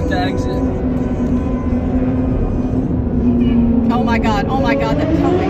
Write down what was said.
took the exit. Oh my god, oh my god, that towing.